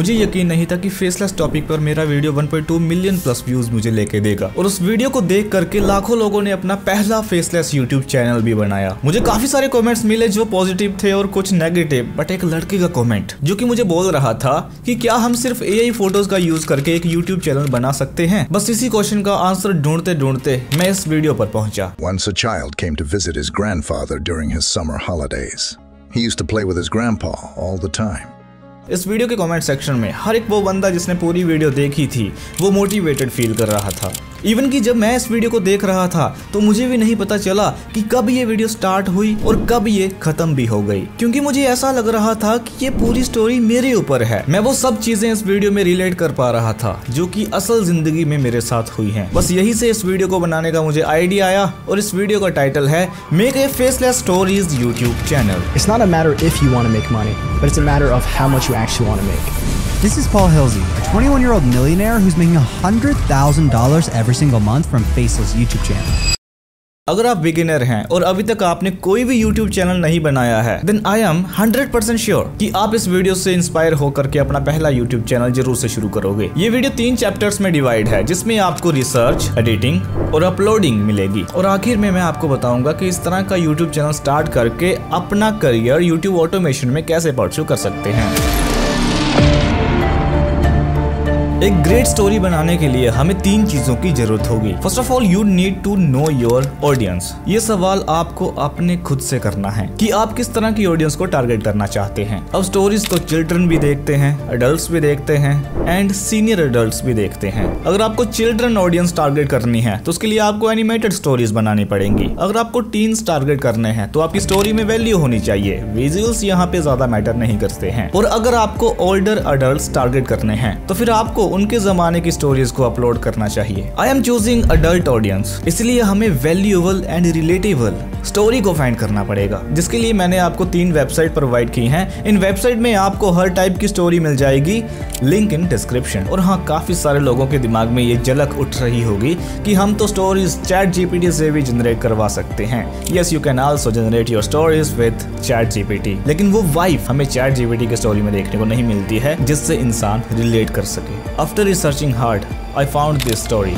मुझे यकीन नहीं था कि फेसलेस टॉपिक पर मेरा वीडियो 1.2 मिलियन प्लस व्यूज़ मुझे लेके देगा और उस वीडियो को देख करके लाखों लोगों ने अपना पहला फेसलेस यूट्यूब चैनल भी बनाया मुझे काफ़ी सारे कमेंट्स मिले जो पॉजिटिव थे और कुछ नेगेटिव बट एक लड़के का कमेंट जो कि मुझे बोल रहा था की क्या हम सिर्फ़ ए फ़ोटोज़ का यूज़ करके एक यूट्यूब चैनल बना सकते हैं बस इसी क्वेश्चन का आंसर ढूंढते ढूंढते मैं इस वीडियो पर पहुँचा Once a child came to visit his grandfather during his summer holidays. He used to play with his grandpa all the time. इस वीडियो के कमेंट सेक्शन में हर एक वो बंदा जिसने पूरी वीडियो देखी थी वो मोटिवेटेड फील कर रहा था। इवन कि जब मैं इस वीडियो को देख रहा था तो मुझे भी नहीं पता चला कि कब ये वीडियो स्टार्ट हुई और कब ये खत्म भी हो गई। क्योंकि मुझे ऐसा लग रहा था कि ये पूरी स्टोरी मेरे ऊपर है। मैं वो सब चीज़ें इस वीडियो में रिलेट कर पा रहा था जो कि असल ज़िंदगी में मेरे साथ हुई हैं। बस यही से इस वीडियो को बनाने का मुझे आइडिया आया और इस वीडियो का टाइटल है make a faceless stories YouTube channel It's not a matter if you want to make money, but it's a matter of how much you actually want to make. This is Paul Hilsey, a 21 year old millionaire who's making $100,000 every single month from Faceless YouTube channel. अगर आप beginner हैं और अभी तक आपने कोई भी YouTube channel नहीं बनाया है देन आई एम 100% श्योर कि आप इस वीडियो से इंस्पायर होकर के अपना पहला YouTube चैनल ज़रूर से शुरू करोगे ये वीडियो तीन चैप्टर्स में डिवाइड है जिसमें आपको रिसर्च एडिटिंग और अपलोडिंग मिलेगी और आखिर में मैं आपको बताऊँगा कि इस तरह का YouTube चैनल स्टार्ट करके अपना करियर YouTube ऑटोमेशन में कैसे परस्यू कर सकते हैं एक ग्रेट स्टोरी बनाने के लिए हमें तीन चीज़ों की ज़रूरत होगी। First of all you need to know your audience ये सवाल आपको अपने खुद से करना है कि आप किस तरह की ऑडियंस को टारगेट करना चाहते हैं। अब स्टोरीज तो चिल्ड्रन भी देखते हैं अडल्ट भी देखते हैं एंड सीनियर अडल्ट भी देखते हैं। अगर आपको चिल्ड्रन ऑडियंस टारगेट करनी है तो उसके लिए आपको एनिमेटेड स्टोरीज बनानी पड़ेंगी। अगर आपको टीन्स टारगेट करने हैं तो आपकी स्टोरी में वैल्यू होनी चाहिए। विजुअल्स यहाँ पे ज़्यादा मैटर नहीं करते हैं। और अगर आपको ओल्डर अडल्ट टारगेट करने हैं तो फिर आपको उनके जमाने की स्टोरीज को अपलोड करना चाहिए। I am choosing adult audience इसलिए हमें वैल्यूएबल एंड रिलेटेबल स्टोरी को फाइंड करना पड़ेगा, जिसके लिए मैंने आपको तीन वेबसाइट प्रोवाइड की हैं। इन वेबसाइट में आपको हर टाइप की स्टोरी मिल जाएगी लिंक इन डिस्क्रिप्शन और हाँ काफ़ी सारे लोगों के दिमाग में ये झलक उठ रही होगी कि हम तो स्टोरीज चैट जीपीटी से भी जनरेट करवा सकते हैं। Yes you can also generate your stories with ChatGPT लेकिन वो वाइफ हमें चैट जीपीटी की स्टोरी में देखने को नहीं मिलती है, जिससे इंसान रिलेट कर सके। After researching hard I found this story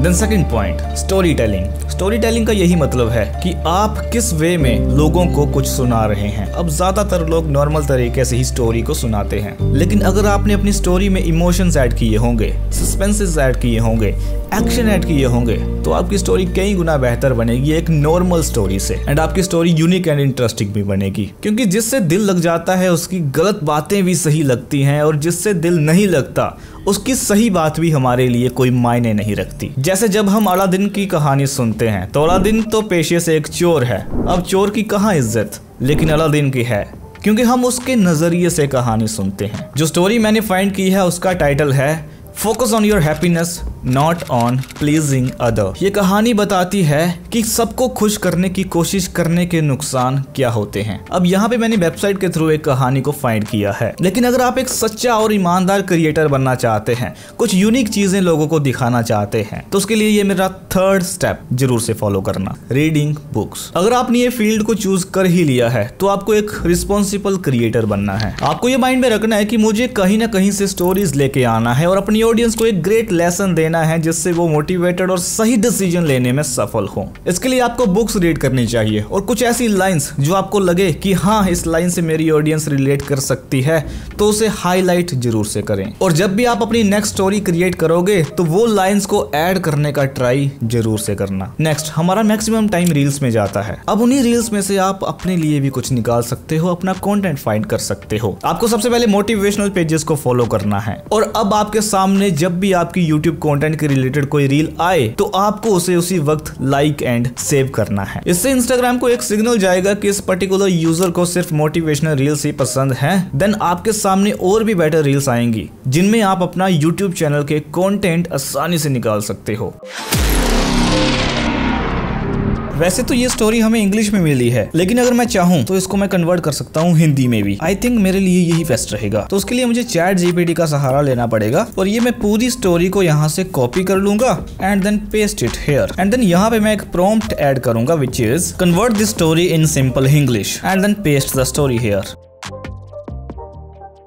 then second point story telling story telling का यही मतलब है कि आप किस वे में लोगों को कुछ सुना रहे हैं। अब ज़्यादातर लोग नॉर्मल तरीके से ही स्टोरी को सुनाते हैं। लेकिन अगर आपने अपनी स्टोरी में इमोशंस ऐड किए होंगे सस्पेंसेस ऐड किए होंगे एक्शन ऐड किए होंगे तो आपकी स्टोरी कई गुना बेहतर बनेगी एक नॉर्मल स्टोरी से। एंड आपकी स्टोरी यूनिक एंड इंटरेस्टिंग भी बनेगी। क्योंकि जिससे दिल लग जाता है, उसकी गलत बातें भी सही लगती हैं और जिससे दिल नहीं लगता उसकी सही बात भी हमारे लिए कोई मायने नहीं रखती। जैसे जब हम अलादीन की कहानी सुनते हैं तो अलादीन तो पेशे से एक चोर है। अब चोर की कहाँ इज़्ज़त? लेकिन अलादीन की है, क्योंकि हम उसके नज़रिए से कहानी सुनते हैं। जो स्टोरी मैंने फाइंड की है, उसका टाइटल है focus on your happiness not on pleasing other ये कहानी बताती है कि सबको खुश करने की कोशिश करने के नुकसान क्या होते हैं। अब यहाँ पे मैंने वेबसाइट के थ्रू एक कहानी को फाइंड किया है। लेकिन अगर आप एक सच्चा और ईमानदार क्रिएटर बनना चाहते हैं, कुछ यूनिक चीज़ें लोगों को दिखाना चाहते हैं तो उसके लिए ये मेरा थर्ड स्टेप ज़रूर से फॉलो करना रीडिंग बुक्स अगर आपने ये फ़ील्ड को चूज़ कर ही लिया है तो आपको एक रिस्पॉन्सिबल क्रिएटर बनना है। आपको ये माइंड में रखना है कि मुझे कहीं ना कहीं से स्टोरीज लेके आना है और अपनी ऑडियंस को एक ग्रेट लेसन देना है, जिससे वो मोटिवेटेड और सही डिसीज़न लेने में सफल हो। इसके लिए आपको बुक्स रीड करनी चाहिए और कुछ ऐसी लाइंस जो आपको लगे कि हाँ इस लाइन से मेरी ऑडियंस रिलेट कर सकती है तो उसे हाईलाइट ज़रूर से करें। और जब भी आप अपनी नेक्स्ट स्टोरी क्रिएट करोगे तो वो लाइंस को ऐड करने का ट्राई ज़रूर से करना। नेक्स्ट हमारा मैक्सिमम टाइम रील्स में जाता है। अब उन्हीं रील्स में से आप अपने लिए भी कुछ निकाल सकते हो, अपना कंटेंट फाइंड कर सकते हो। आपको सबसे पहले मोटिवेशनल पेजेस को फॉलो करना है। और अब आपके सामने जब भी आपकी यूट्यूब कंटेंट के रिलेटेड कोई रील आए तो आपको उसे उसी वक्त लाइक एंड सेव करना है। इससे इंस्टाग्राम को एक सिग्नल जाएगा कि इस पर्टिकुलर यूज़र को सिर्फ़ मोटिवेशनल रील्स ही पसंद है। देन आपके सामने और भी बेटर रील्स आएँगी, जिनमें आप अपना यूट्यूब चैनल के कॉन्टेंट आसानी से निकाल सकते हो। वैसे तो ये स्टोरी हमें इंग्लिश में मिली है, लेकिन अगर मैं चाहूँ तो इसको मैं कन्वर्ट कर सकता हूँ हिंदी में भी। आई थिंक मेरे लिए यही बेस्ट रहेगा। तो उसके लिए मुझे चैट जीपीटी का सहारा लेना पड़ेगा, और ये मैं पूरी स्टोरी को यहाँ से कॉपी कर लूँगा and then paste it here and then यहाँ पे मैं एक प्रॉम्प्ट ऐड करूँगा which is convert this story in simple English and then paste the story here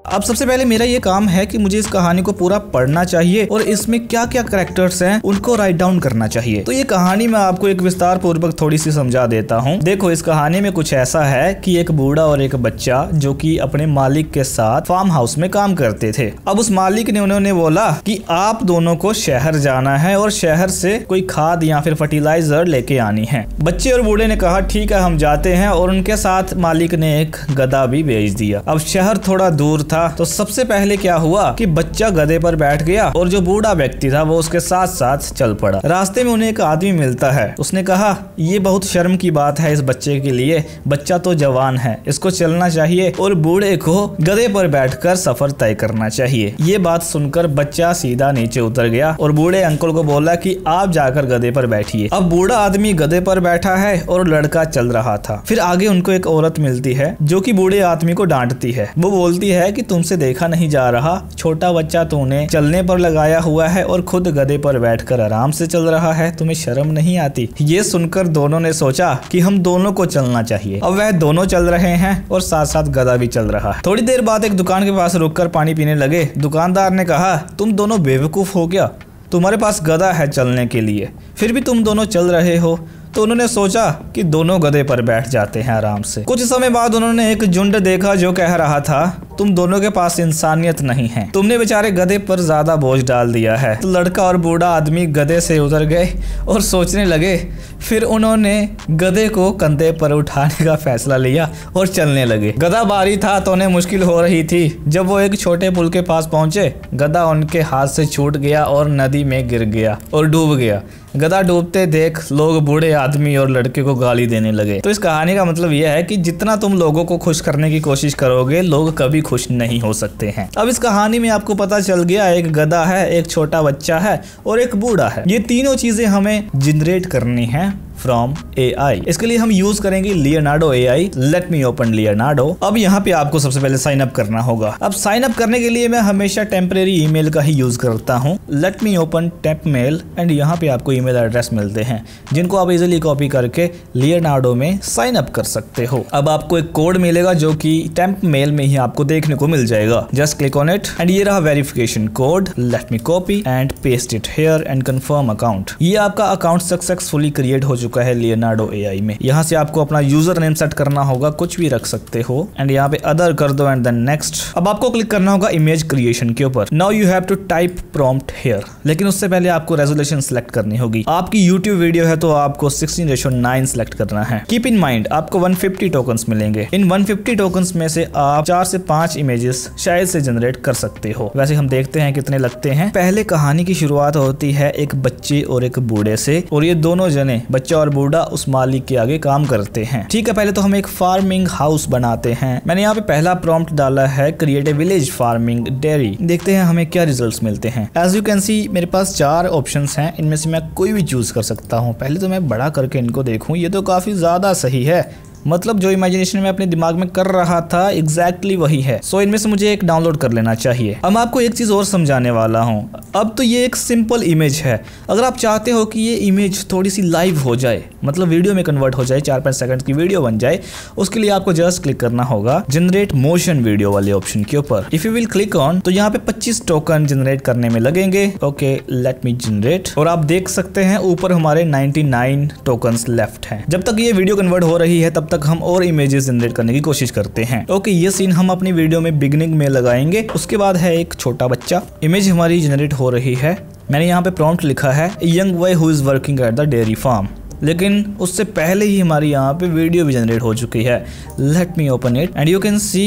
अब सबसे पहले मेरा ये काम है कि मुझे इस कहानी को पूरा पढ़ना चाहिए और इसमें क्या क्या करेक्टर्स हैं, उनको राइट डाउन करना चाहिए। तो ये कहानी मैं आपको एक विस्तार पूर्वक थोड़ी सी समझा देता हूँ। देखो, इस कहानी में कुछ ऐसा है कि एक बूढ़ा और एक बच्चा जो कि अपने मालिक के साथ फार्म हाउस में काम करते थे। अब उस मालिक ने उन्होंने बोला कि आप दोनों को शहर जाना है और शहर से कोई खाद या फिर फर्टिलाइज़र लेके आनी है। बच्चे और बूढ़े ने कहा, ठीक है, हम जाते हैं। और उनके साथ मालिक ने एक गदा भी भेज दिया। अब शहर थोड़ा दूर था था। तो सबसे पहले क्या हुआ कि बच्चा गधे पर बैठ गया और जो बूढ़ा व्यक्ति था, वो उसके साथ साथ चल पड़ा। रास्ते में उन्हें एक आदमी मिलता है। उसने कहा, ये बहुत शर्म की बात है इस बच्चे के लिए। बच्चा तो जवान है। इसको चलना चाहिए और बूढ़े को गधे पर बैठकर सफ़र तय करना चाहिए। ये बात सुनकर बच्चा सीधा नीचे उतर गया और बूढ़े अंकल को बोला कि, आप जाकर गधे पर बैठिए। अब बूढ़ा आदमी गधे पर बैठा है और लड़का चल रहा था। फिर आगे उनको एक औरत मिलती है, जो कि बूढ़े आदमी को डांटती है। वो बोलती है कि तुमसे देखा नहीं जा रहा। छोटा बच्चा तूने चलने पर लगाया हुआ है और खुद गधे पर बैठकर आराम से चल रहा है। तुम्हें शर्म नहीं आती? ये सुनकर दोनों ने सोचा कि हम दोनों को चलना चाहिए। अब वह दोनों चल रहे हैं और साथ साथ गधा भी चल रहा है। थोड़ी देर बाद एक दुकान के पास रुककर पानी पीने लगे। दुकानदार ने कहा, तुम दोनों बेवकूफ़ हो गया तुम्हारे पास गधा है चलने के लिए। फिर भी तुम दोनों चल रहे हो। तो उन्होंने सोचा कि दोनों गधे पर बैठ जाते हैं आराम से। कुछ समय बाद उन्होंने एक झुंड देखा जो कह रहा था, तुम दोनों के पास इंसानियत नहीं है। तुमने बेचारे गधे पर ज़्यादा बोझ डाल दिया है। तो लड़का और बूढ़ा आदमी गधे से उतर गए और सोचने लगे, फिर उन्होंने गधे को कंधे पर उठाने का फैसला लिया और चलने लगे। गधा बारी था तो उन्हें मुश्किल हो रही थी। जब वो एक छोटे पुल के पास पहुँचे, गधा उनके हाथ से छूट गया और नदी में गिर गया और डूब गया। गधा डूबते देख लोग बूढ़े आदमी और लड़के को गाली देने लगे। तो इस कहानी का मतलब यह है कि जितना तुम लोगों को खुश करने की कोशिश करोगे, लोग कभी खुश नहीं हो सकते हैं। अब इस कहानी में आपको पता चल गया, एक गधा है, एक छोटा बच्चा है और एक बूढ़ा है। ये तीनों चीज़ें हमें जनरेट करनी है। फ्रॉम ए इसके लिए हम यूज़ करेंगे Leonardo A I let me open Leonardo अब यहाँ पे आपको सबसे पहले साइन अप करना होगा। अब साइन अप करने के लिए मैं हमेशा टेम्परेरी ईमेल का ही यूज़ करता हूँ। Let me open temp mail and यहाँ पे आपको ईमेल एड्रेस मिलते हैं, जिनको आप इजिली कॉपी करके लियोनार्डो में साइन अप कर सकते हो। अब आपको एक कोड मिलेगा जो की टेम्प मेल में ही आपको देखने को मिल जाएगा। Just click on it and ये रहा verification code let me copy and paste it here and confirm account ये आपका अकाउंट सक्सेसफुली क्रिएट हो चुका है लियोनार्डो एआई में। यहाँ से आपको अपना यूज़र नेम सेट करना होगा, कुछ भी रख सकते हो। एंड यहाँ पे अदर कर दो एंड देन नेक्स्ट अब आपको क्लिक करना होगा इमेज क्रिएशन के ऊपर। Now you have to type prompt here लेकिन उससे पहले आपको रेजोल्यूशन सिलेक्ट करनी होगी। आपकी यूट्यूब वीडियो है तो आपको सिक्सटीन रेशो नाइन सिलेक्ट करना है। कीप इन माइंड आपको वन फिफ्टी टोकन मिलेंगे। इन वन फिफ्टी टोकन में से आप चार से पाँच इमेजेस शायद से जनरेट कर सकते हो। वैसे हम देखते हैं कितने लगते हैं। पहले कहानी की शुरुआत होती है एक बच्चे और एक बूढ़े से। और ये दोनों जने बच्चे बच्चा और बूढ़ा उस मालिक के आगे काम करते हैं। ठीक है, पहले तो हम एक फ़ार्मिंग हाउस बनाते हैं। मैंने यहाँ पे पहला प्रॉम्प्ट डाला है create a village farming dairy देखते हैं हमें क्या रिज़ल्ट मिलते हैं। एज यू कैन सी मेरे पास चार ऑप्शन है, इनमें से मैं कोई भी चूज़ कर सकता हूँ। पहले तो मैं बड़ा करके इनको देखू, ये तो काफ़ी ज़्यादा सही है। मतलब जो इमेजिनेशन में अपने दिमाग में कर रहा था एग्जैक्टली वही है। सो इनमें से मुझे एक डाउनलोड कर लेना चाहिए। अब आपको एक चीज़ और समझाने वाला हूँ। अब तो ये एक सिंपल इमेज है। अगर आप चाहते हो कि ये इमेज थोड़ी सी लाइव हो जाए मतलब वीडियो में कन्वर्ट हो जाए चार पाँच सेकंड की वीडियो बन जाए, उसके लिए आपको जस्ट क्लिक करना होगा जनरेट मोशन वीडियो वाले ऑप्शन के ऊपर। If you will click on तो यहाँ पे 25 टोकन जनरेट करने में लगेंगे। ओके लेट मी जनरेट और आप देख सकते हैं, ऊपर हमारे 99 टोकन्स लेफ़्ट हैं। जब तक ये वीडियो कन्वर्ट हो रही है, तब तक हम और इमेजेस जनरेट करने की कोशिश करते हैं। ओके ये सीन हम अपनी वीडियो में बिगनिंग में लगाएँगे। उसके बाद है एक छोटा बच्चा। इमेज हमारी जनरेट हो रही है। मैंने यहाँ पे प्रॉम्प्ट लिखा है young boy who is working at the dairy farm लेकिन उससे पहले ही हमारी यहाँ पे वीडियो भी जनरेट हो चुकी है। Let me open it and you can see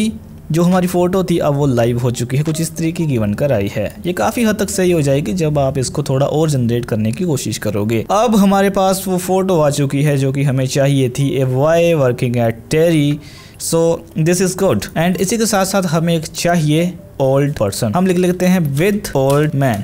जो हमारी फ़ोटो थी, अब वो लाइव हो चुकी है। कुछ इस तरीके की बनकर आई है। ये काफ़ी हद तक सही हो जाएगी जब आप इसको थोड़ा और जनरेट करने की कोशिश करोगे। अब हमारे पास वो फ़ोटो आ चुकी है, जो कि हमें चाहिए थी a Y working at dairy so this is good and इसी के साथ साथ हमें एक चाहिए ओल्ड पर्सन हम लिख लेते हैं विद ओल्ड मैन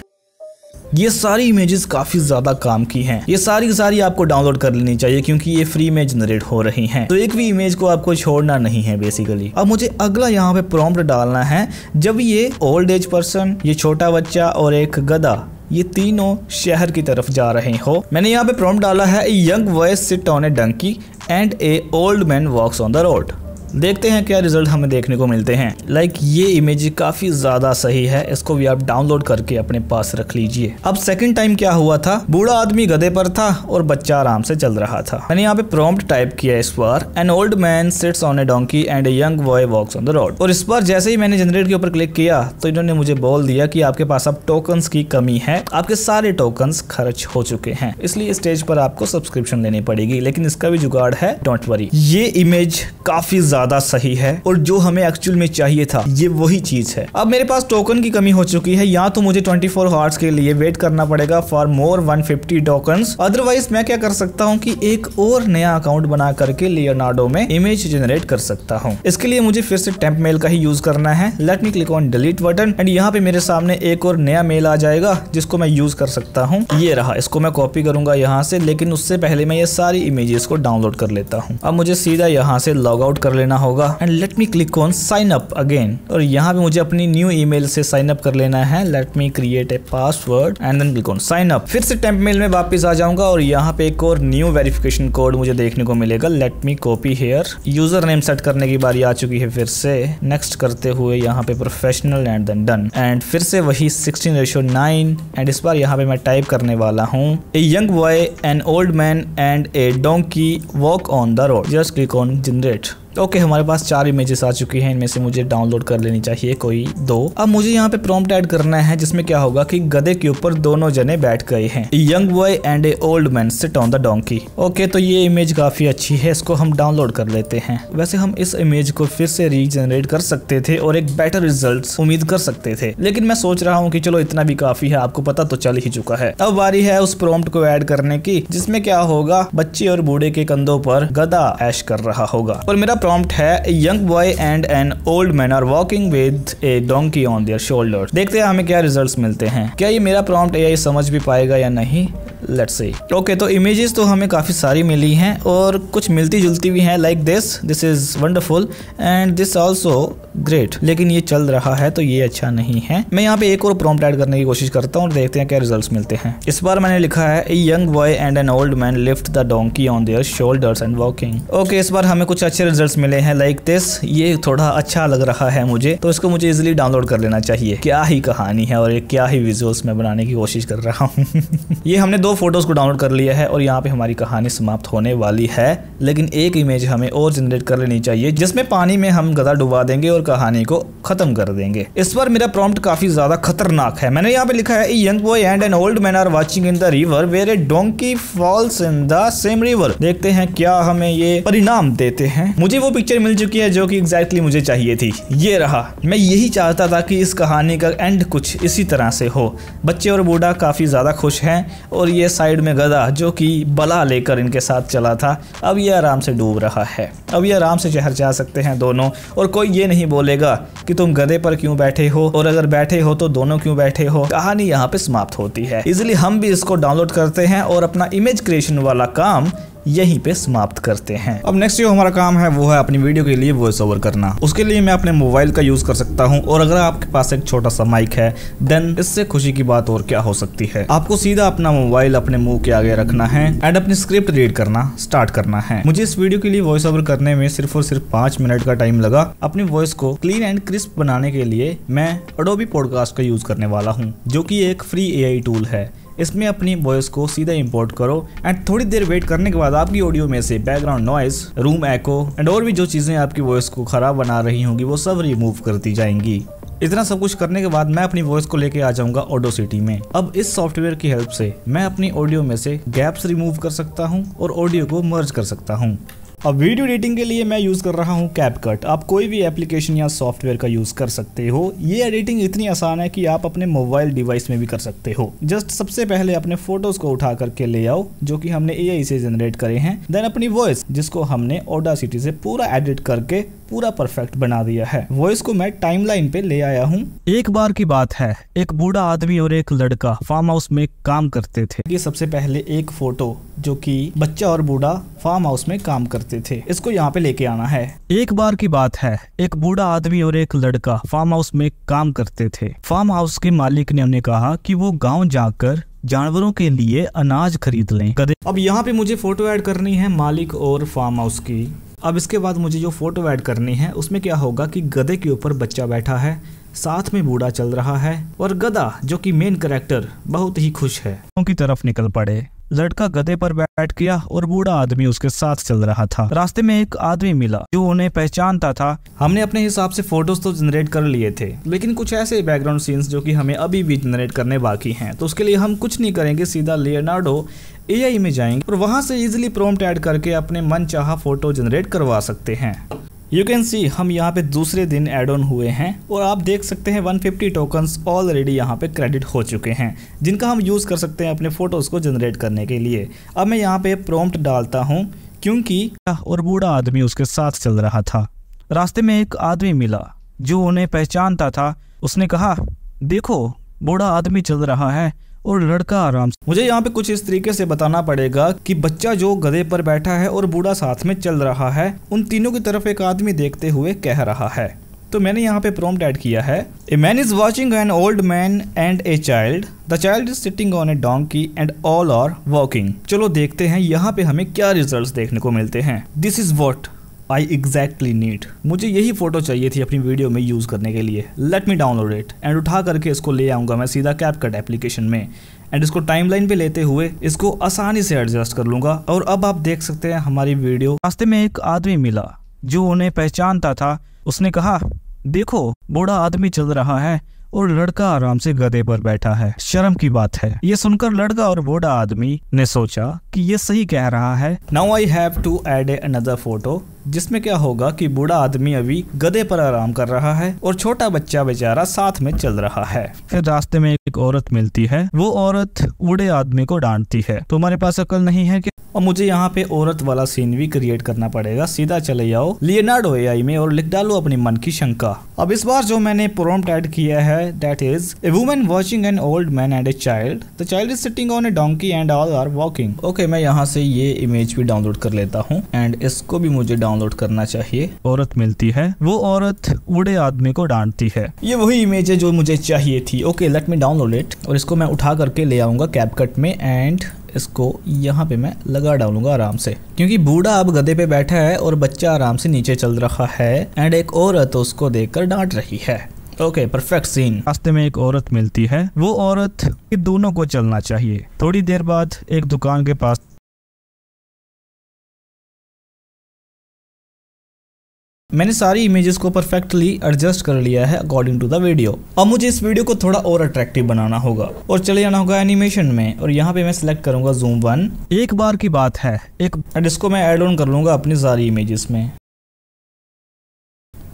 ये सारी इमेजेस काफ़ी ज़्यादा काम की हैं। ये सारी की सारी आपको डाउनलोड कर लेनी चाहिए क्योंकि ये फ्री में जनरेट हो रही हैं। तो एक भी इमेज को आपको छोड़ना नहीं है बेसिकली अब मुझे अगला यहाँ पे प्रॉम्प्ट डालना है। जब ये ओल्ड एज पर्सन ये छोटा बच्चा और एक गधा, ये तीनों शहर की तरफ़ जा रहे हो, मैंने यहाँ पे प्रॉम्प्ट डाला है young boys sit on a donkey and a old man walks on the road देखते हैं क्या रिज़ल्ट हमें देखने को मिलते हैं। लाइक ये इमेज काफ़ी ज़्यादा सही है। इसको भी आप डाउनलोड करके अपने पास रख लीजिए। अब सेकंड टाइम क्या हुआ था? बूढ़ा आदमी गधे पर था और बच्चा आराम से चल रहा था। मैंने यहाँ पे प्रॉम्प्ट टाइप किया इस बार। An old man sits on a donkey and a young boy walks on the road और इस बार जैसे ही मैंने जनरेट के ऊपर क्लिक किया तो इन्होंने मुझे बोल दिया कि आपके पास अब टोकन की कमी है। आपके सारे टोकन खर्च हो चुके हैं। इसलिए स्टेज पर आपको सब्सक्रिप्शन लेनी पड़ेगी। लेकिन इसका भी जुगाड़ है डोंट वरी ये इमेज काफ़ी ज़्यादा सही है और जो हमें एक्चुअल में चाहिए था, ये वही चीज़ है। अब मेरे पास टोकन की कमी हो चुकी है, या तो मुझे 24 फोर हार्स के लिए वेट करना पड़ेगा फॉर मोर 150 टोकन अदरवाइज़ मैं क्या कर सकता हूँ कि एक और नया अकाउंट बना करके लियोनार्डो में इमेज जनरेट कर सकता हूँ। इसके लिए मुझे फिर से टेम्प मेल का ही यूज़ करना है। Let me click on delete button and यहाँ पे मेरे सामने एक और नया मेल आ जाएगा, जिसको मैं यूज़ कर सकता हूँ। ये रहा, इसको मैं कॉपी करूँगा यहाँ से, लेकिन उससे पहले मैं ये सारी इमेजेस को डाउनलोड कर लेता हूँ। अब मुझे सीधा यहाँ से लॉग आउट कर लेना होगा। And let me click on sign up again और यहाँ पे मुझे अपनी न्यू ईमेल से साइन अप कर लेना है। Let me create a password and then click on sign up फिर से टेम्प मेल में वापस आ जाऊँगा और यहाँ पे एक और न्यू वेरिफिकेशन कोड मुझे देखने को मिलेगा। Let me copy here username set करने की बारी आ चुकी है फिर से। नेक्स्ट करते हुए यहाँ पे professional and then done and फिर से वही 16 रेशो 9 एंड इस बार यहाँ पे मैं टाइप करने वाला हूँ। A young boy an old man and a donkey walk on the road just click on generate okay okay, हमारे पास चार इमेजेस आ चुकी हैं इनमें से मुझे डाउनलोड कर लेनी चाहिए कोई दो। अब मुझे यहाँ पे प्रॉम्प्ट ऐड करना है जिसमें क्या होगा कि गधे के ऊपर दोनों जने बैठ गए हैं। Young boy and a old man sit on the donkey okay तो ये इमेज काफ़ी अच्छी है इसको हम डाउनलोड कर लेते हैं। वैसे हम इस इमेज को फिर से रीजनरेट कर सकते थे और एक बेटर रिज़ल्ट उम्मीद कर सकते थे। लेकिन मैं सोच रहा हूँ की चलो इतना भी काफ़ी है आपको पता तो चल ही चुका है। अब बारी है उस प्रॉम्प्ट को एड करने की जिसमें क्या होगा बच्चे और बूढ़े के कंधों पर गदा ऐश कर रहा होगा। और मेरा प्रॉम्प्ट है young boy and an old man are walking with a donkey on their shoulder देखते हैं हमें क्या रिजल्ट्स मिलते हैं। क्या ये मेरा प्रॉम्प्ट एआई समझ भी पाएगा या नहीं? लेट्स सी ओके तो इमेजेस तो हमें काफ़ी सारी मिली हैं और कुछ मिलती जुलती भी हैं like this this is wonderful and this also great लेकिन ये चल रहा है तो ये अच्छा नहीं है। मैं यहाँ पे एक और प्रॉम्प्ट ऐड करने की कोशिश करता हूँ और देखते हैं क्या रिजल्ट्स मिलते हैं। इस बार मैंने लिखा है a young boy and an old man lift the donkey on their shoulders and walking okay इस बार हमें कुछ अच्छे रिज़ल्ट मिले हैं लाइक like दिस ये थोड़ा अच्छा लग रहा है मुझे तो इसको मुझे इजिली डाउनलोड कर लेना चाहिए। क्या ही कहानी है और क्या ही विजुअल्स में बनाने की कोशिश कर रहा हूँ। ये हमने फ़ोटोज़ को डाउनलोड कर लिया है और यहाँ पे हमारी कहानी समाप्त होने वाली है। लेकिन एक इमेज हमें और जनरेट कर लेनी चाहिए, जिसमें पानी में हम गदा डुबा देंगे और कहानी को खत्म कर देंगे। इस बार मेरा प्रॉम्प्ट काफ़ी ज़्यादा खतरनाक है। मैंने यहाँ पे लिखा है young boy and an old man are watching in the river where a donkey falls in the same river देखते हैं क्या हमें ये परिणाम देते हैं। मुझे वो पिक्चर मिल चुकी है जो कि एग्जैक्टली मुझे चाहिए थी। ये रहा, मैं यही चाहता था कि इस कहानी का एंड कुछ इसी तरह से हो। बच्चे और बूढ़ा काफ़ी ज़्यादा खुश हैं और ये साइड में गधा जो कि बला लेकर इनके साथ चला था, अब ये आराम से डूब रहा है। अब ये आराम से शहर जा सकते हैं दोनों, और कोई ये नहीं बोलेगा कि तुम गधे पर क्यों बैठे हो, और अगर बैठे हो तो दोनों क्यों बैठे हो? कहानी यहाँ पे समाप्त होती है। इजिली हम भी इसको डाउनलोड करते हैं और अपना इमेज क्रिएशन वाला काम यहीं पे समाप्त करते हैं। अब नेक्स्ट जो हमारा काम है, वो है अपनी वीडियो के लिए वॉइस ओवर करना। उसके लिए मैं अपने मोबाइल का यूज़ कर सकता हूँ, और अगर आपके पास एक छोटा सा माइक है देन इससे खुशी की बात और क्या हो सकती है? आपको सीधा अपना मोबाइल अपने मुँह के आगे रखना है एंड अपनी स्क्रिप्ट रीड करना स्टार्ट करना है। मुझे इस वीडियो के लिए वॉइस ओवर करने में सिर्फ़ और सिर्फ़ पाँच मिनट का टाइम लगा। अपनी वॉइस को क्लीन एंड क्रिस्प बनाने के लिए मैं अडोबी पॉडकास्ट का यूज़ करने वाला हूँ, जो की एक फ्री एआई टूल है। इसमें अपनी वॉइस को सीधा इंपोर्ट करो एंड थोड़ी देर वेट करने के बाद आपकी ऑडियो में से background noise room echo and और भी जो चीज़ें आपकी वॉइस को खराब बना रही होंगी वो सब रिमूव कर दी जाएँगी। इतना सब कुछ करने के बाद मैं अपनी वॉइस को लेके आ जाऊँगा ऑडो सिटी में। अब इस सॉफ्टवेयर की हेल्प से मैं अपनी ऑडियो में से गैप्स रिमूव कर सकता हूँ और ऑडियो को मर्ज कर सकता हूँ। अब वीडियो एडिटिंग के लिए मैं यूज़ कर रहा हूँ कैपकट आप कोई भी एप्लीकेशन या सॉफ्टवेयर का यूज़ कर सकते हो। ये एडिटिंग इतनी आसान है कि आप अपने मोबाइल डिवाइस में भी कर सकते हो। जस्ट सबसे पहले अपने फ़ोटोज़ को उठा करके ले आओ जो कि हमने एआई से जनरेट करे हैं। देन अपनी वॉइस जिसको हमने ओडा सिटी से पूरा एडिट करके पूरा परफेक्ट बना दिया है। वॉइस को मैं टाइमलाइन पे ले आया हूँ। एक बार की बात है एक बूढ़ा आदमी और एक लड़का फार्म हाउस में काम करते थे। ये सबसे पहले एक फ़ोटो जो कि बच्चा और बूढ़ा फार्म हाउस में काम करते थे। इसको यहाँ पे लेके आना है। एक बार की बात है। एक बूढ़ा आदमी और एक लड़का फार्म हाउस में काम करते थे। फार्म हाउस के मालिक ने उन्हें कहा कि वो गाँव जाकर जानवरों के लिए अनाज खरीद लें। अब यहाँ पे मुझे फ़ोटो ऐड करनी है मालिक और फार्म हाउस की। अब इसके बाद मुझे जो फ़ोटो ऐड करनी है उसमें क्या होगा कि गधे के ऊपर बच्चा बैठा है साथ में बूढ़ा चल रहा है और गधा जो कि मेन करेक्टर बहुत ही खुश है। की तरफ़ निकल पड़े। लड़का गधे पर बैठ गया और बूढ़ा आदमी उसके साथ चल रहा था। रास्ते में एक आदमी मिला जो उन्हें पहचानता था। हमने अपने हिसाब से फ़ोटोज़ तो जनरेट कर लिए थे, लेकिन कुछ ऐसे बैकग्राउंड सीन्स जो कि हमें अभी भी जनरेट करने बाकी हैं। तो उसके लिए हम कुछ नहीं करेंगे, सीधा लियोनार्डो एआई में जाएँगे और वहाँ से इजिली प्रोम्प्ट ऐड करके अपने मन चाह फ़ोटो जनरेट करवा सकते हैं। यू कैन सी हम यहाँ पे दूसरे दिन एड ऑन हुए हैं और आप देख सकते हैं 150 टोकन्स ऑलरेडी यहाँ पे क्रेडिट हो चुके हैं, जिनका हम यूज़ कर सकते हैं अपने फ़ोटोज़ को जनरेट करने के लिए। अब मैं यहाँ पे प्रॉम्प्ट डालता हूँ, क्योंकि और बूढ़ा आदमी उसके साथ चल रहा था। रास्ते में एक आदमी मिला, जो उन्हें पहचानता था। उसने कहा, देखो, बूढ़ा आदमी चल रहा है। और लड़का आराम से। मुझे यहाँ पे कुछ इस तरीके से बताना पड़ेगा कि बच्चा जो गधे पर बैठा है और बूढ़ा साथ में चल रहा है, उन तीनों की तरफ़ एक आदमी देखते हुए कह रहा है। तो मैंने यहाँ पे प्रोम्प्ट ऐड किया है। A man is watching an old man and a child the child is sitting on a donkey and all are walking चलो देखते हैं यहाँ पे हमें क्या रिज़ल्ट देखने को मिलते हैं। This is what I exactly need मुझे यही फ़ोटो चाहिए थी अपनी वीडियो में यूज़ करने के लिए. Let me download it and उठा करके इसको ले आऊँगा मैं सीधा कैप कट एप्लीकेशन में. एंड इसको टाइमलाइन पे लेते हुए इसको आसानी से एडजस्ट कर लूँगा और अब आप देख सकते हैं हमारी वीडियो रास्ते में एक आदमी मिला जो उन्हें पहचानता था. उसने कहा, देखो, बूढ़ा आदमी चल रहा है। और लड़का आराम से गधे पर बैठा है। शर्म की बात है। ये सुनकर लड़का और बूढ़ा आदमी ने सोचा कि ये सही कह रहा है। Now I have to add a another photo जिसमें क्या होगा कि बूढ़ा आदमी अभी गधे पर आराम कर रहा है और छोटा बच्चा बेचारा साथ में चल रहा है। फिर रास्ते में एक औरत मिलती है। वो औरत बूढ़े आदमी को डांटती है। तुम्हारे पास अकल नहीं है कि और मुझे यहाँ पे औरत वाला सीन भी क्रिएट करना पड़ेगा। सीधा चले जाओ लियोनार्डो एआई में और लिख डालो अपनी मन की शंका। अब इस बार जो मैंने प्रोम्प्ट ऐड किया है that is a woman watching an old man and a child the child is sitting on a donkey and all are walking okay मैं यहाँ से ये इमेज भी डाउनलोड कर लेता हूँ एंड इसको भी मुझे डाउनलोड करना चाहिए। औरत मिलती है। वो औरत बूढ़े आदमी को डांटती है। ये वही इमेज है जो मुझे चाहिए थी। Okay let me download it और इसको मैं उठा करके ले आऊँगा कैपकट में एंड इसको यहाँ पे मैं लगा डालूँगा आराम से। क्योंकि बूढ़ा अब गधे पे बैठा है और बच्चा आराम से नीचे चल रहा है एंड एक औरत उसको देखकर डांट रही है। ओके परफेक्ट सीन रास्ते में एक औरत मिलती है। वो औरत दोनों को चलना चाहिए। थोड़ी देर बाद एक दुकान के पास मैंने सारी इमेजेस को परफेक्टली एडजस्ट कर लिया है अकॉर्डिंग टू द वीडियो अब मुझे इस वीडियो को थोड़ा और अट्रैक्टिव बनाना होगा और चले जाना होगा एनिमेशन में और यहाँ पे मैं सिलेक्ट करूँगा जूम वन एक बार की बात है। एक इसको मैं एड ऑन कर लूँगा अपनी सारी इमेजेस में।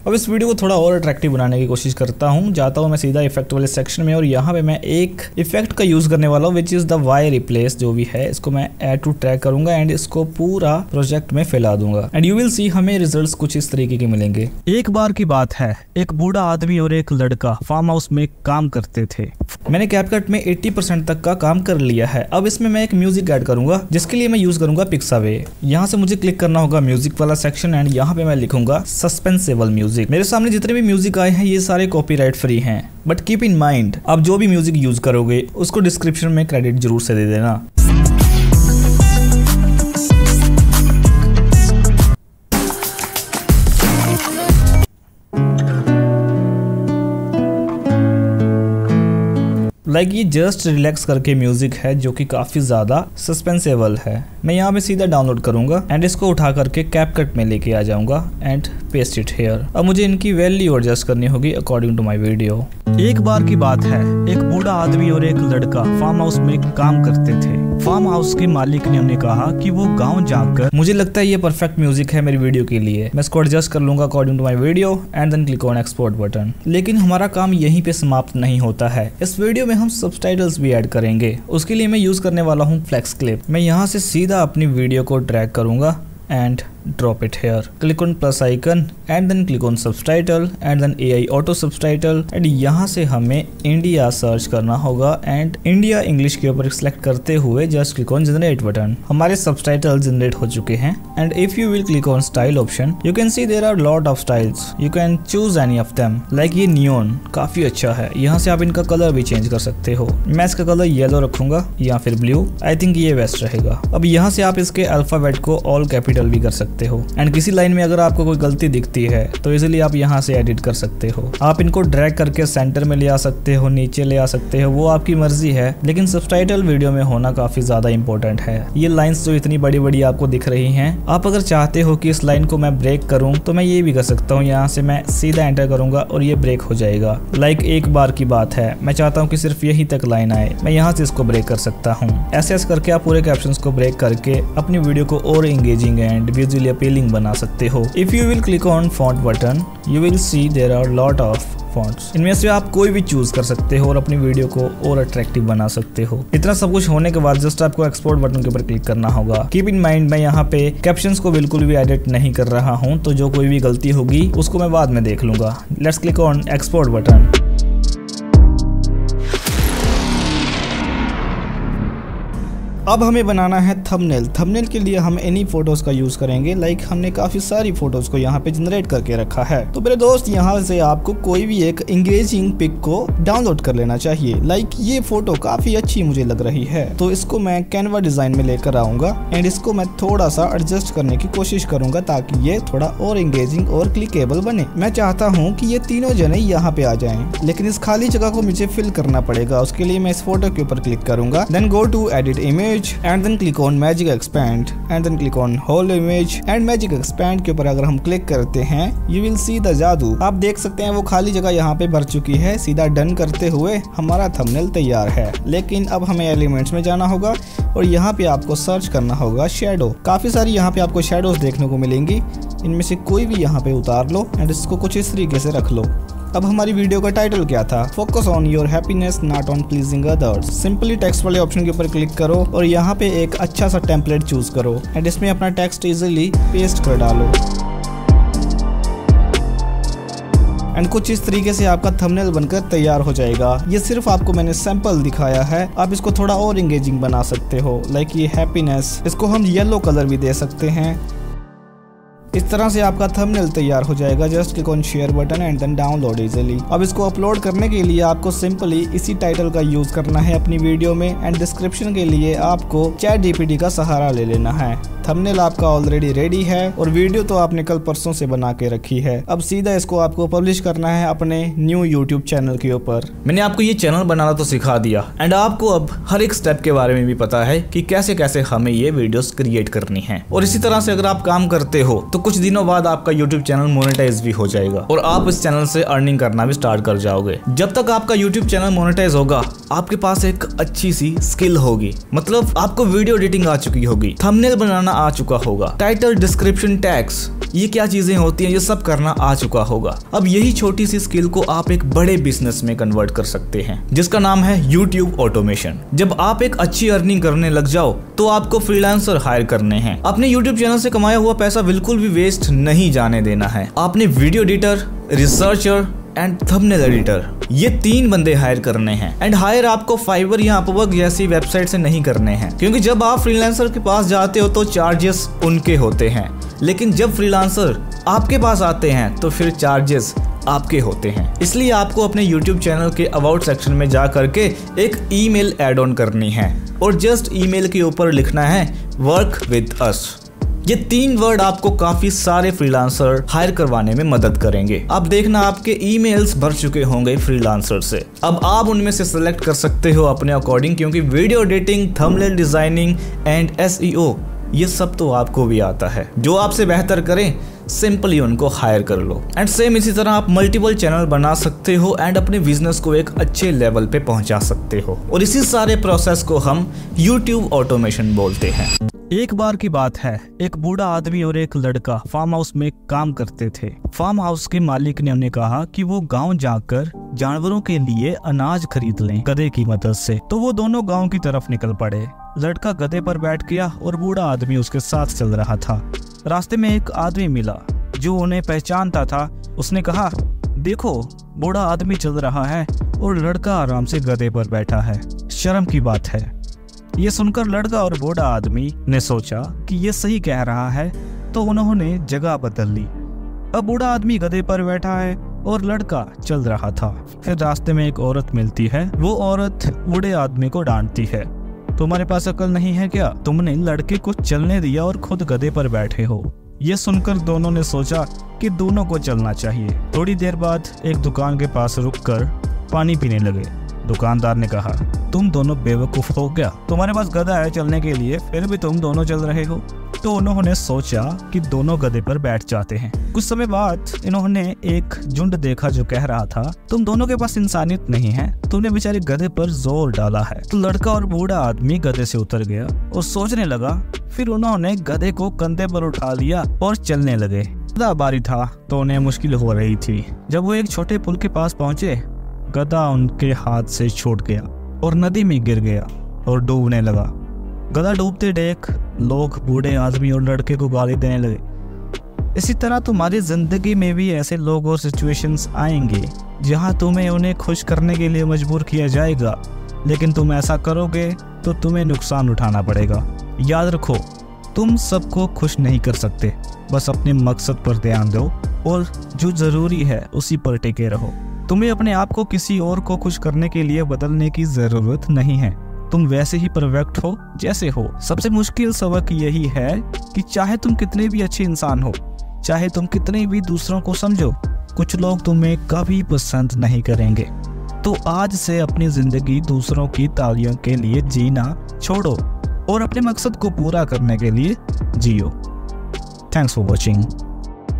अब इस वीडियो को थोड़ा और अट्रैक्टिव बनाने की कोशिश करता हूँ। जाता हूँ मैं सीधा इफ़ेक्ट वाले सेक्शन में और यहाँ पे मैं एक इफ़ेक्ट का यूज़ करने वाला हूँ which is the Y replace जो भी है, इसको मैं एड टू ट्रैक करूँगा एंड इसको पूरा प्रोजेक्ट में फैला दूँगा। एंड यू विल सी हमें रिज़ल्ट कुछ इस तरीके के मिलेंगे। एक बार की बात है, एक बूढ़ा आदमी और एक लड़का फार्म हाउस में काम करते थे। मैंने कैपकट में 80% तक का काम कर लिया है। अब इसमें मैं एक म्यूज़िक ऐड करूँगा, जिसके लिए मैं यूज़ करूँगा पिक्सावे यहाँ से मुझे क्लिक करना होगा म्यूज़िक वाला सेक्शन एंड यहाँ पे मैं लिखूँगा सस्पेंसेबल म्यूज़िक मेरे सामने जितने भी म्यूज़िक आए हैं, ये सारे कॉपीराइट फ्री है। बट कीप इन माइंड आप जो भी म्यूज़िक यूज़ करोगे, उसको डिस्क्रिप्शन में क्रेडिट ज़रूर से दे देना। लाइक ये जस्ट रिलैक्स करके म्यूज़िक है, जो कि काफ़ी ज़्यादा सस्पेंसेबल है। मैं यहाँ पे सीधा डाउनलोड करूँगा एंड इसको उठा करके कैपकट में लेके आ जाऊँगा एंड पेस्ट इट हेयर अब मुझे इनकी वैल्यू एडजस्ट करनी होगी अकॉर्डिंग टू माई वीडियो एक बार की बात है, एक बूढ़ा आदमी और एक लड़का फार्म हाउस में काम करते थे। फार्म हाउस के मालिक ने उन्हें कहा कि वो गाँव जाकर, मुझे लगता है ये परफेक्ट म्यूज़िक है मेरी वीडियो के लिए। मैं इसको एडजस्ट कर लूँगा according to my video and then click on export button लेकिन हमारा काम यहीं पे समाप्त नहीं होता है। इस वीडियो में हम सब भी एड करेंगे। उसके लिए मैं यूज़ करने वाला हूँ फ्लेक्स क्लिप मैं यहाँ से सीधा अपनी वीडियो को ट्रैक करूँगा and drop it here. Click on plus icon and then click on subtitle and then AI auto subtitle. And यहाँ से हमें इंडिया सर्च करना होगा एंड इंडिया इंग्लिश के ऊपर सिलेक्ट करते हुए just click on generate button हमारे सबटाइटल जनरेट हो चुके हैं and if you will click on style option you can see there are lot of styles you can choose any of them like ये neon काफ़ी अच्छा है। यहाँ से आप इनका कलर भी चेंज कर सकते हो। मैं इसका कलर येलो रखूँगा या फिर ब्लू आई थिंक ये बेस्ट रहेगा। अब यहाँ से आप इसके अल्फ़ाबेट को ऑल कैपिटल भी कर सकते सकते हो। एंड किसी लाइन में अगर आपको कोई गलती दिखती है तो इजिली आप यहाँ से एडिट कर सकते हो। आप इनको ड्रैग करके सेंटर में ले आ सकते हो, नीचे ले आ सकते हो, वो आपकी मर्ज़ी है, लेकिन सबटाइटल वीडियो में होना काफ़ी ज़्यादा इंपॉर्टेंट है। ये लाइन्स जो इतनी बड़ी बड़ी आपको दिख रही हैं, आप अगर चाहते हो कि इस लाइन को मैं ब्रेक करूँ तो मैं ये भी कर सकता हूँ, यहाँ से मैं सीधा एंटर करूँगा और ये ब्रेक हो जाएगा। लाइक एक बार की बात है, मैं चाहता हूँ कि सिर्फ़ यही तक लाइन आए, मैं यहाँ से इसको ब्रेक कर सकता हूँ। ऐसे ऐसे करके आप पूरे कैप्शन को ब्रेक करके अपनी वीडियो को और एंगेजिंग एंड अपीलिंग बना सकते हो। If you will click on font button you will see there are lot of fonts इनमें से आप कोई भी चूज़ कर सकते हो और अपनी वीडियो को और अट्रैक्टिव बना सकते हो। इतना सब कुछ होने के बाद जस्ट आपको एक्सपोर्ट बटन के ऊपर क्लिक करना होगा। कीप इन माइंड मैं यहाँ पे कैप्शन को बिल्कुल भी एडिट नहीं कर रहा हूँ तो जो कोई भी गलती होगी, उसको मैं बाद में देख लूँगा। Let's click on export button अब हमें बनाना है थंबनेल थंबनेल के लिए हम एनी फ़ोटोज़ का यूज़ करेंगे. लाइक हमने काफ़ी सारी फ़ोटोज़ को यहाँ पे जनरेट करके रखा है. तो मेरे दोस्त, यहाँ से आपको कोई भी एक इंगेजिंग पिक को डाउनलोड कर लेना चाहिए. लाइक ये फ़ोटो काफ़ी अच्छी मुझे लग रही है. तो इसको मैं कैनवा डिज़ाइन में लेकर आऊँगा एंड इसको मैं थोड़ा सा एडजस्ट करने की कोशिश करूँगा ताकि ये थोड़ा और इंगेजिंग और क्लिकेबल बने. मैं चाहता हूँ की ये तीनों जने यहाँ पे आ जाए, लेकिन इस खाली जगह को मुझे फिल करना पड़ेगा. उसके लिए मैं इस फ़ोटो के ऊपर क्लिक करूँगा. Then go to edit image image and then click on magic expand and then click on whole image and magic expand के ऊपर अगर हम क्लिक करते हैं, you will see the जादू। आप देख सकते हैं वो खाली जगह यहाँ पे भर चुकी है, सीधा डन करते हुए हमारा थंबनेल तैयार है। लेकिन अब हमें एलिमेंट्स में जाना होगा और यहाँ पे आपको सर्च करना होगा शेडो काफ़ी सारी यहाँ पे आपको शेडोज देखने को मिलेंगी। इनमें से कोई भी यहाँ पे उतार लो एंड इसको कुछ इस तरीके से रख लो। अब हमारी वीडियो का टाइटल क्या था? Focus on your happiness not on pleasing others simply text वाले ऑप्शन के ऊपर क्लिक करो और यहाँ पे एक अच्छा सा टेम्पलेट चूज़ करो एंड इसमें अपना टेक्स्ट इजिली पेस्ट कर डालो। एंड कुछ इस तरीके से आपका थंबनेल बनकर तैयार हो जाएगा। ये सिर्फ़ आपको मैंने सैंपल दिखाया है। आप इसको थोड़ा और इंगेजिंग बना सकते हो लाइक ये हैप्पीनेस इसको हम येलो कलर भी दे सकते हैं। इस तरह से आपका थंबनेल तैयार हो जाएगा। Just click on share button and then download easily अब इसको अपलोड करने के लिए आपको सिंपली इसी टाइटल का यूज़ करना है अपनी वीडियो में एंड डिस्क्रिप्शन के लिए आपको चैट जीपीटी का सहारा ले लेना है। थंबनेल आपका ऑलरेडी रेडी है और वीडियो तो आपने कल परसों से बना के रखी है। अब सीधा इसको आपको पब्लिश करना है अपने न्यू यूट्यूब चैनल के ऊपर। मैंने आपको ये चैनल बनाना तो सिखा दिया एंड आपको अब हर एक स्टेप के बारे में भी पता है कि कैसे कैसे हमें ये वीडियोस क्रिएट करनी है। और इसी तरह से अगर आप काम करते हो तो कुछ दिनों बाद आपका यूट्यूब चैनल मोनेटाइज भी हो जाएगा। और आप इस चैनल से अर्निंग करना भी स्टार्ट कर जाओगे। जब तक आपका यूट्यूब चैनल मोनेटाइज होगा, आपके पास एक अच्छी सी स्किल होगी। मतलब आपको वीडियो एडिटिंग आ चुकी होगी थंबनेल बनाना आ चुका होगा टाइटल डिस्क्रिप्शन टैक्स ये क्या चीज़ें होती हैं, ये सब करना आ चुका होगा। अब यही छोटी सी स्किल को आप एक बड़े बिज़नेस में कन्वर्ट कर सकते हैं, जिसका नाम है यूट्यूब ऑटोमेशन जब आप एक अच्छी अर्निंग करने लग जाओ तो आपको फ्रीलांसर हायर करने हैं। अपने यूट्यूब चैनल से कमाया हुआ पैसा बिल्कुल भी वेस्ट नहीं जाने देना है। आपने video editor researcher and thumbnail editor ये तीन बंदे हायर करने हैं। एंड हायर आपको फाइबर या अपवर्क जैसी वेबसाइट से नहीं करने हैं। क्योंकि जब आप फ्रीलांसर के पास जाते हो तो चार्जेस उनके होते हैं। लेकिन जब फ्रीलांसर आपके पास आते हैं तो फिर चार्जेस आपके होते हैं। इसलिए आपको अपने YouTube चैनल के अबाउट सेक्शन में जा करके एक ईमेल ऐड ऑन करनी है। और जस्ट ईमेल के ऊपर लिखना है वर्क विद अस ये तीन वर्ड आपको काफ़ी सारे फ्रीलांसर हायर करवाने में मदद करेंगे। अब देखना आपके ईमेल्स भर चुके होंगे फ्रीलांसर से। अब आप उनमें से सिलेक्ट कर सकते हो अपने अकॉर्डिंग क्योंकि video editing thumbnail designing and SEO ये सब तो आपको भी आता है। जो आपसे बेहतर करें सिंपली उनको हायर कर लो। एंड सेम इसी तरह आप मल्टीपल चैनल बना सकते हो एंड अपने बिज़नेस को एक अच्छे लेवल पे पहुँचा सकते हो। और इसी सारे प्रोसेस को हम यूट्यूब ऑटोमेशन बोलते हैं। एक बार की बात है, एक बूढ़ा आदमी और एक लड़का फार्म हाउस में काम करते थे। फार्म हाउस के मालिक ने उन्हें कहा कि वो गाँव जाकर जानवरों के लिए अनाज खरीद लें गधे की मदद से। तो वो दोनों गाँव की तरफ़ निकल पड़े। लड़का गधे पर बैठ गया और बूढ़ा आदमी उसके साथ चल रहा था। रास्ते में एक आदमी मिला, जो उन्हें पहचानता था। उसने कहा, देखो, बूढ़ा आदमी चल रहा है और लड़का आराम से गधे पर बैठा है। शर्म की बात है। ये सुनकर लड़का और बूढ़ा आदमी ने सोचा कि ये सही कह रहा है तो उन्होंने जगह बदल ली। अब बूढ़ा आदमी गधे पर बैठा है और लड़का चल रहा था। फिर रास्ते में एक औरत मिलती है। वो औरत बूढ़े आदमी को डांटती है। तुम्हारे पास अकल नहीं है क्या? तुमने लड़के को चलने दिया और खुद गधे पर बैठे हो। ये सुनकर दोनों ने सोचा कि दोनों को चलना चाहिए। थोड़ी देर बाद एक दुकान के पास रुककर पानी पीने लगे। दुकानदार ने कहा, तुम दोनों बेवकूफ़ हो गया तुम्हारे पास गधा है चलने के लिए, फिर भी तुम दोनों चल रहे हो? तो उन्होंने सोचा कि दोनों गधे पर बैठ जाते हैं। कुछ समय बाद इन्होंने एक झुंड देखा जो कह रहा था, तुम दोनों के पास इंसानियत नहीं है, तुमने बेचारे गधे पर ज़ोर डाला है। तो लड़का और बूढ़ा आदमी गधे से उतर गया और सोचने लगा, फिर उन्होंने गधे को कंधे पर उठा लिया और चलने लगे। बारी था तो उन्हें मुश्किल हो रही थी। जब वो एक छोटे पुल के पास पहुँचे गधा उनके हाथ से छूट गया और नदी में गिर गया और डूबने लगा। गधा डूबते देख लोग बूढ़े आदमी और लड़के को गाली देने लगे। इसी तरह तुम्हारी ज़िंदगी में भी ऐसे लोग और सिचुएशंस आएँगे जहाँ तुम्हें उन्हें खुश करने के लिए मजबूर किया जाएगा। लेकिन तुम ऐसा करोगे तो तुम्हें नुकसान उठाना पड़ेगा। याद रखो, तुम सबको खुश नहीं कर सकते। बस अपने मकसद पर ध्यान दो और जो ज़रूरी है उसी पर टिके रहो। तुम्हें अपने आप को किसी और को खुश करने के लिए बदलने की ज़रूरत नहीं है। तुम वैसे ही परफेक्ट हो, जैसे हो। सबसे मुश्किल सबक यही है कि चाहे तुम कितने भी अच्छे इंसान हो, चाहे तुम कितने भी दूसरों को समझो, कुछ लोग तुम्हें कभी पसंद नहीं करेंगे। तो आज से अपनी ज़िंदगी दूसरों की तालियों के लिए जीना छोड़ो और अपने मकसद को पूरा करने के लिए जियो। Thanks for watching